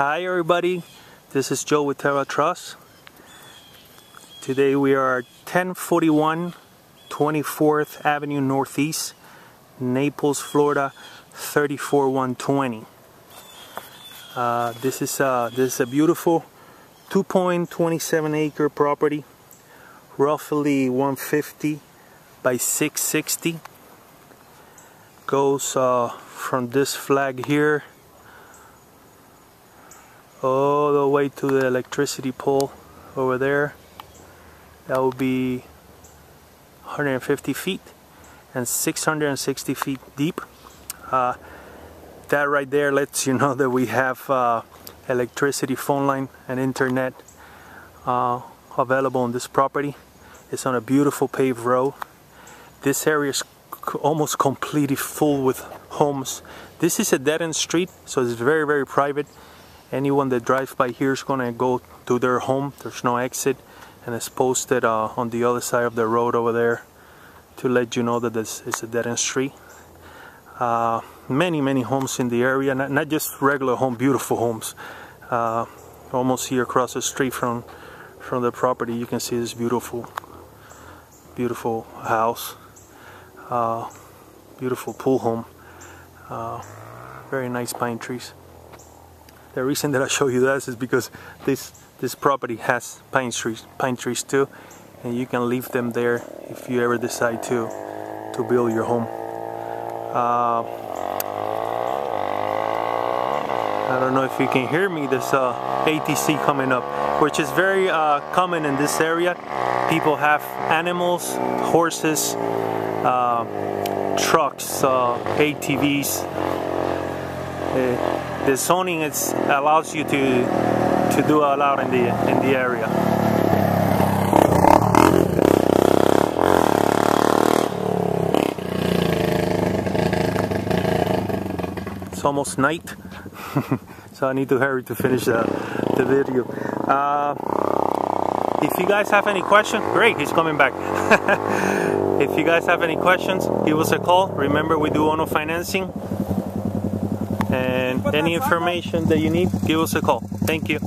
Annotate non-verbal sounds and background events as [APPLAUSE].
Hi everybody, this is Joe with Terra Trust. Today we are 1041 24th Avenue Northeast, Naples, Florida 34120. Uh, this is uh, this is a beautiful 2.27 acre property, roughly 150 by 660. Goes uh, from this flag here all the way to the electricity pole over there. That would be 150 feet and 660 feet deep. Uh, that right there lets you know that we have uh, electricity phone line and internet uh, available on this property. It's on a beautiful paved road. This area is almost completely full with homes. This is a dead-end street so it's very very private anyone that drives by here is going to go to their home. There's no exit and it's posted uh, on the other side of the road over there to let you know that this is a dead-end street. Uh, many many homes in the area not, not just regular home beautiful homes. Uh, almost here across the street from from the property you can see this beautiful beautiful house. Uh, beautiful pool home. Uh, very nice pine trees the reason that I show you this is because this this property has pine trees, pine trees too, and you can leave them there if you ever decide to to build your home. Uh, I don't know if you can hear me. this uh, ATC coming up, which is very uh, common in this area. People have animals, horses, uh, trucks, uh, ATVs. The zoning is, allows you to to do a lot in the in the area. It's almost night, [LAUGHS] so I need to hurry to finish the, the video. Uh, if you guys have any questions, great, he's coming back. [LAUGHS] if you guys have any questions, give us a call. Remember, we do owner financing and any information that you need, give us a call. Thank you.